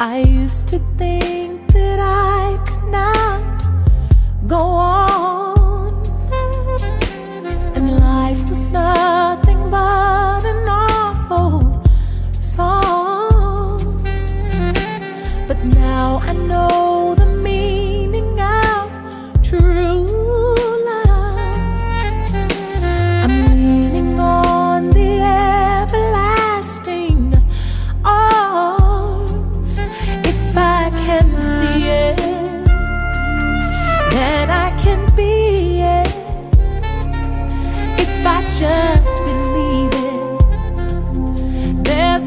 I used to think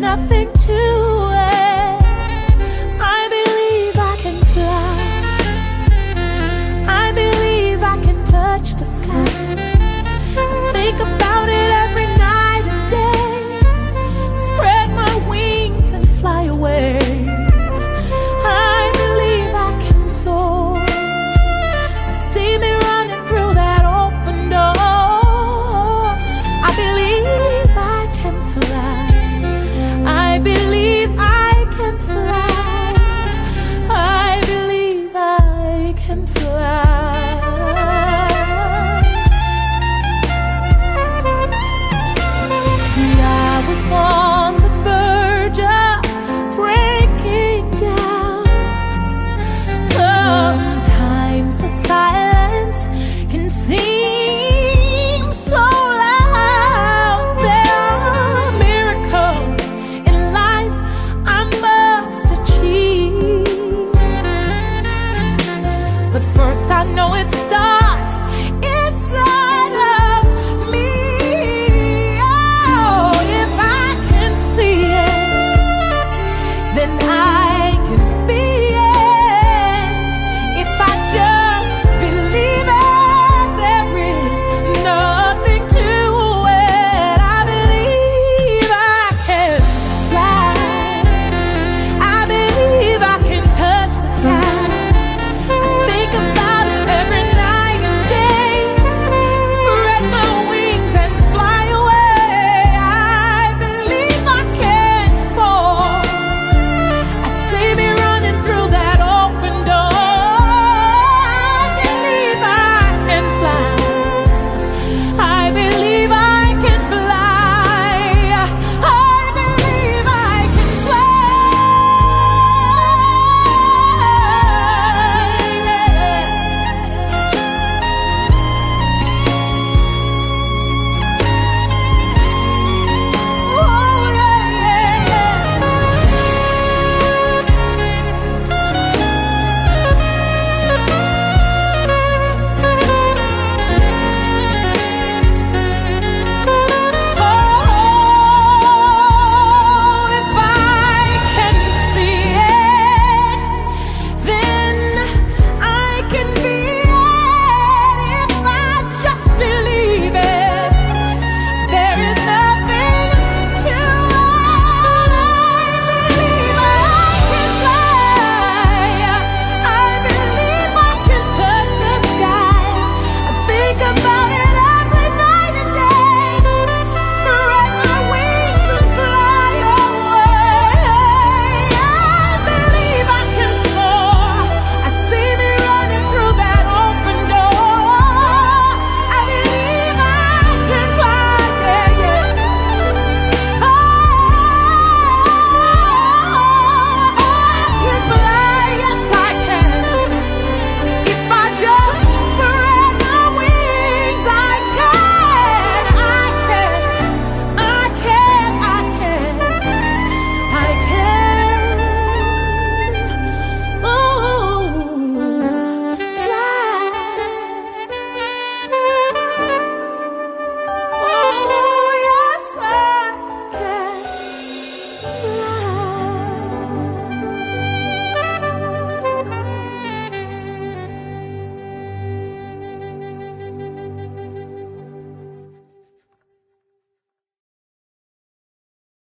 nothing to